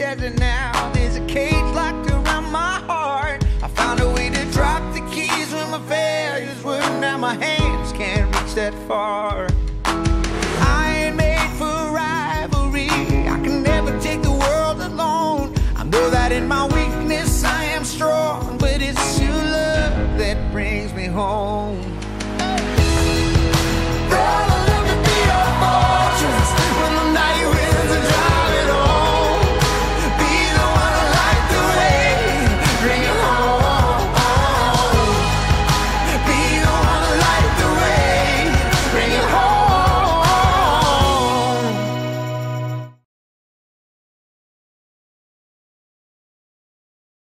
now. There's a cage locked around my heart. I found a way to drop the keys when my failures were. Now my hands can't reach that far. I ain't made for rivalry. I can never take the world alone. I know that in my weakness I am strong, but it's your love that brings me home.